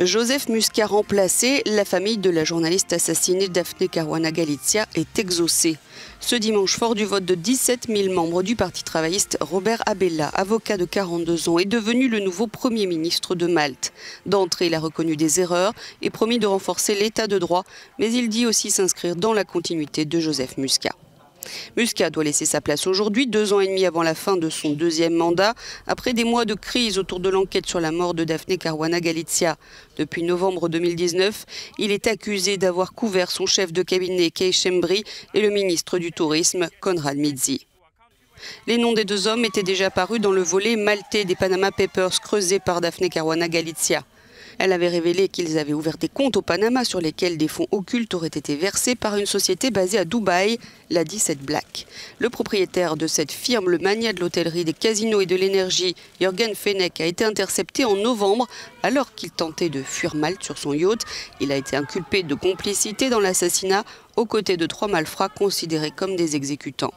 Joseph Muscat remplacé, la famille de la journaliste assassinée Daphne Caruana Galizia est exaucée. Ce dimanche, fort du vote de 17 000 membres du Parti travailliste, Robert Abella, avocat de 42 ans, est devenu le nouveau Premier ministre de Malte. D'entrée, il a reconnu des erreurs et promis de renforcer l'état de droit, mais il dit aussi s'inscrire dans la continuité de Joseph Muscat. Muscat doit laisser sa place aujourd'hui, deux ans et demi avant la fin de son deuxième mandat, après des mois de crise autour de l'enquête sur la mort de Daphne Caruana Galizia. Depuis novembre 2019, il est accusé d'avoir couvert son chef de cabinet Kay Chembri et le ministre du Tourisme Konrad Mizzi. Les noms des deux hommes étaient déjà parus dans le volet maltais des Panama Papers creusés par Daphne Caruana Galizia. Elle avait révélé qu'ils avaient ouvert des comptes au Panama sur lesquels des fonds occultes auraient été versés par une société basée à Dubaï, la 17 Black. Le propriétaire de cette firme, le mania de l'hôtellerie, des casinos et de l'énergie, Jürgen Fenech, a été intercepté en novembre alors qu'il tentait de fuir Malte sur son yacht. Il a été inculpé de complicité dans l'assassinat aux côtés de trois malfrats considérés comme des exécutants.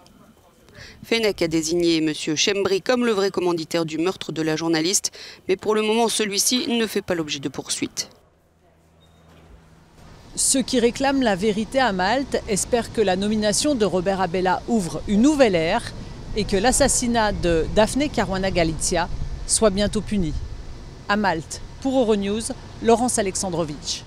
Fenech a désigné M. Chembry comme le vrai commanditaire du meurtre de la journaliste, mais pour le moment, celui-ci ne fait pas l'objet de poursuites. Ceux qui réclament la vérité à Malte espèrent que la nomination de Robert Abella ouvre une nouvelle ère et que l'assassinat de Daphne Caruana Galizia soit bientôt puni. À Malte, pour Euronews, Laurence Alexandrovitch.